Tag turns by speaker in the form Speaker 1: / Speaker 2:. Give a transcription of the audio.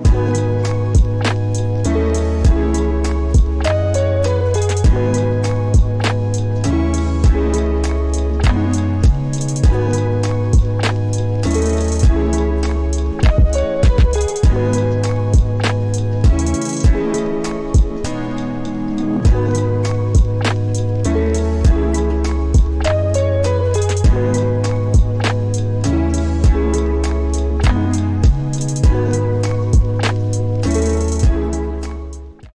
Speaker 1: you.